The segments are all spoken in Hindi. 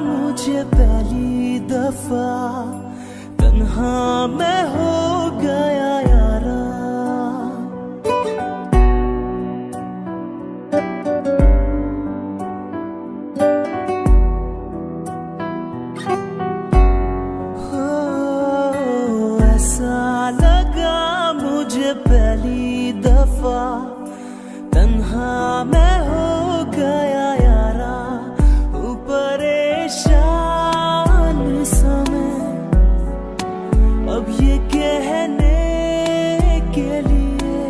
मुझे पहली दफ़ा। तन्हा मैं हो गया यारा। हो, ऐसा लगा मुझे पहली दफ़ा। तन्हा मैं परेशान समय। अब ये कहने के लिए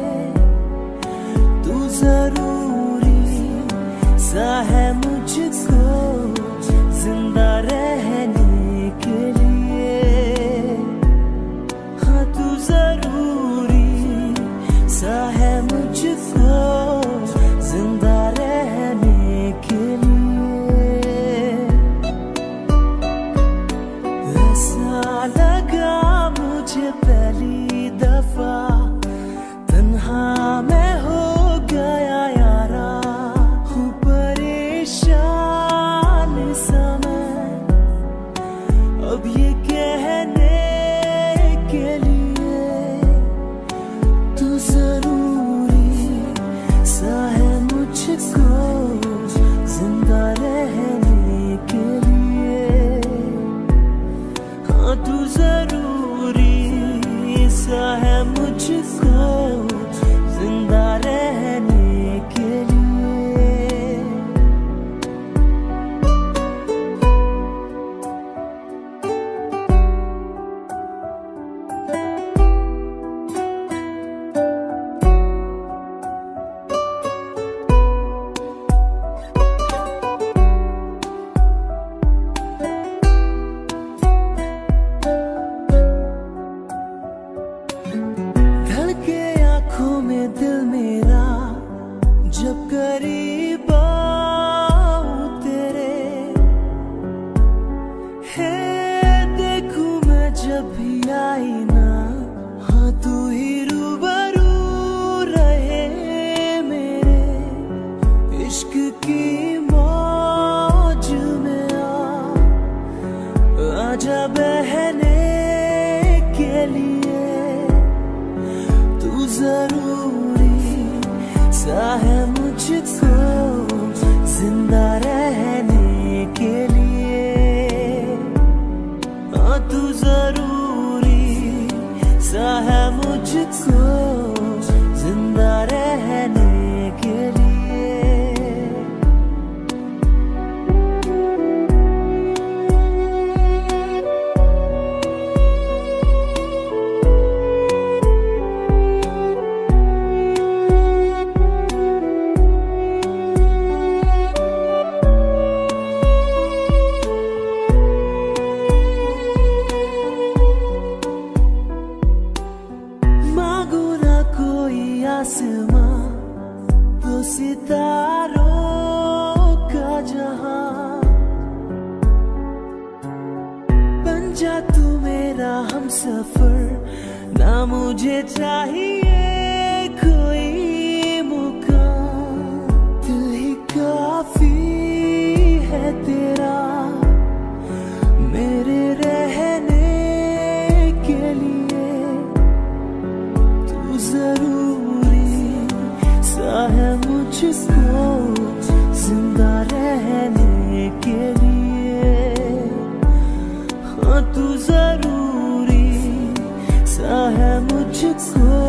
तू ज़रूरी सा है मुझको ज़िंदा तू ज़रूरी सा है मुझको। ना। हाँ तू ही रहे इश्क की मौज में बहने के लिए। तू ज़रूरी आसमां तो सितारों का जहाँ। बन जा तू मेरा हम सफ़र ना मुझे चाहिए मुझको ज़िंदा रहने के लिए। हाँ तू ज़रूरी सा है मुझको।